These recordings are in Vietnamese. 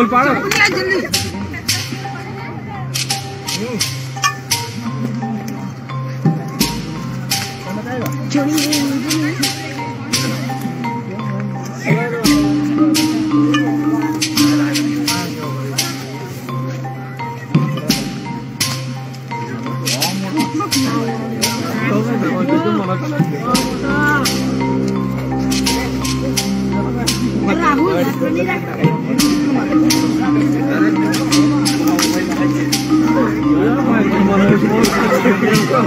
बोल पा रहा Ôi, đi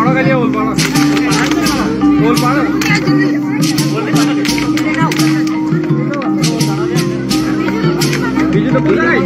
కొడగలి ఓల్పాడ ఓల్పాడ బిజు తో బులాయి